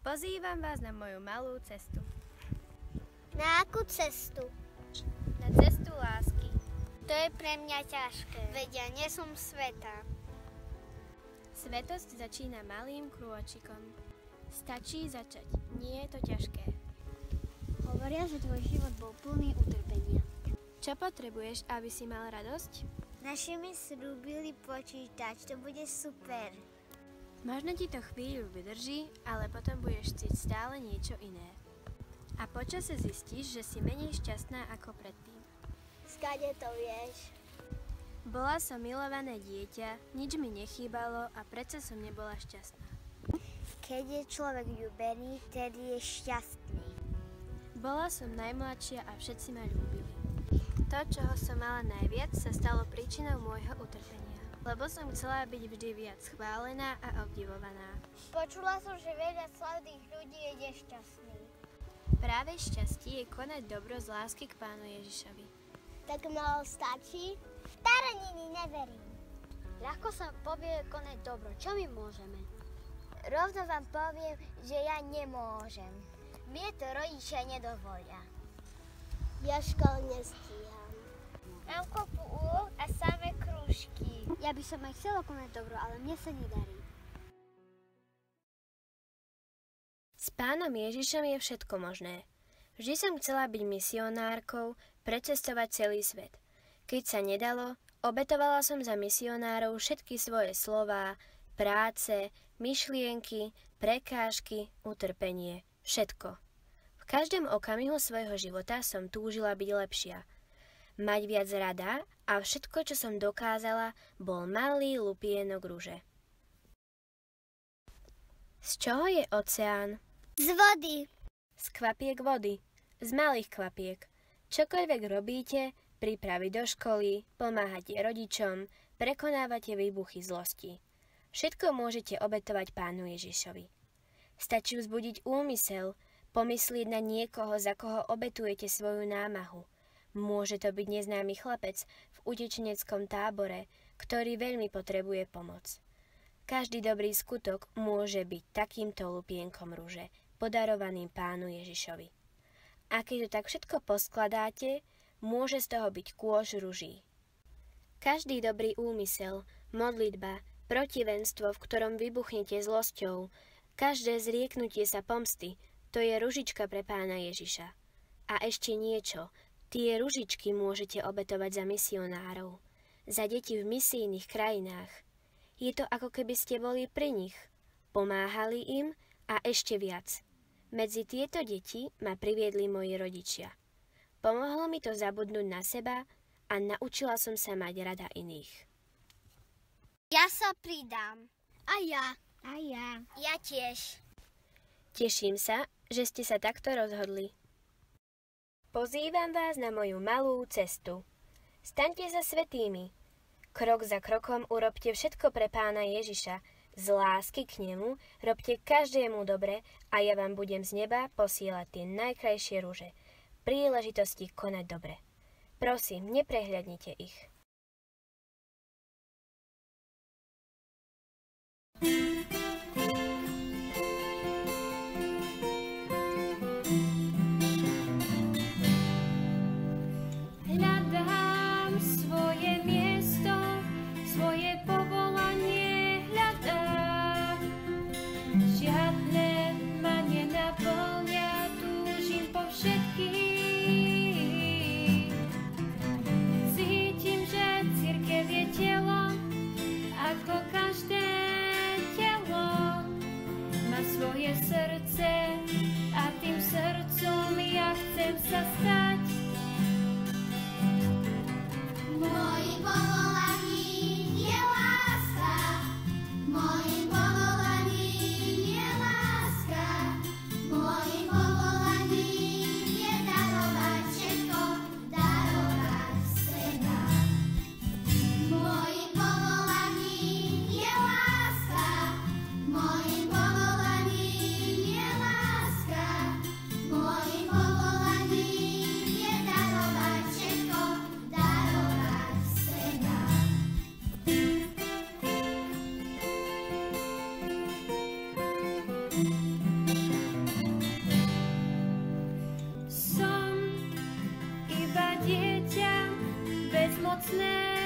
Pozývam vás na moju malú cestu. Na akú cestu? Na cestu lásky. To je pre mňa ťažké, veď ja nie som sveta. Svetosť začína malým krôčikom. Stačí začať, nie je to ťažké. Hovoria, že tvoj život bol plný utrpenia. Čo potrebuješ, aby si mal radosť? Naši mi slúbili počítač, to bude super. Možno ti to chvíľu vydrží, ale potom budeš chcieť stále niečo iné. A počase zistíš, že si menej šťastná ako predtým. Skade to vieš? Bola som milované dieťa, nič mi nechýbalo a predsa som nebola šťastná. Keď je človek ľúbený, tedy je šťastný. Bola som najmladšia a všetci ma ľúbili. To, čoho som mala najviac, sa stalo príčinou môjho utrpenia. Lebo som chcela byť vždy viac chválená a obdivovaná. Počula som, že veľa slavných ľudí je nešťastných. Práve šťastie je konať dobro z lásky k Pánu Ježišovi. Tak malo stačí? Staraniny neverím. Ľahko sa povie konať dobro. Čo my môžeme? Rovno vám poviem, že ja nemôžem. Mne to rodičia nedovolia. Ja škol nestíham. Mám kopu úloh a samé krúžky. Ja by som aj chcela konať dobro, ale mne sa nedarí. S pánom Ježišom je všetko možné. Vždy som chcela byť misionárkou, precestovať celý svet. Keď sa nedalo, obetovala som za misionárov všetky svoje slová, práce, myšlienky, prekážky, utrpenie, všetko. V každom okamihu svojho života som túžila byť lepšia. Mať viac rada a všetko, čo som dokázala, bol malý lupienok rúže. Z čoho je oceán? Z vody. Z kvapiek vody. Z malých kvapiek. Čokoľvek robíte, prípravy do školy, pomáhate rodičom, prekonávate výbuchy zlosti. Všetko môžete obetovať pánu Ježišovi. Stačí vzbudiť úmysel, pomyslieť na niekoho, za koho obetujete svoju námahu. Môže to byť neznámy chlapec v utečeneckom tábore, ktorý veľmi potrebuje pomoc. Každý dobrý skutok môže byť takýmto lupienkom rúže, podarovaným pánu Ježišovi. A keď to tak všetko poskladáte, môže z toho byť kôž ruží. Každý dobrý úmysel, modlitba, protivenstvo, v ktorom vybuchnete zlosťou, každé zrieknutie sa pomsty, to je ružička pre pána Ježiša. A ešte niečo, tie ružičky môžete obetovať za misionárov, za deti v misijných krajinách – je to ako keby ste boli pri nich. Pomáhali im a ešte viac. Medzi tieto deti ma priviedli moji rodičia. Pomohlo mi to zabudnúť na seba a naučila som sa mať rada iných. Ja sa pridám. A ja. A ja. Ja tiež. Teším sa, že ste sa takto rozhodli. Pozývam vás na moju malú cestu. Staňte sa svetými, Krok za krokom urobte všetko pre pána Ježiša, z lásky k nemu robte každému dobre a ja vám budem z neba posielať tie najkrajšie rúže, príležitosti konať dobre. Prosím, neprehľadnite ich. 突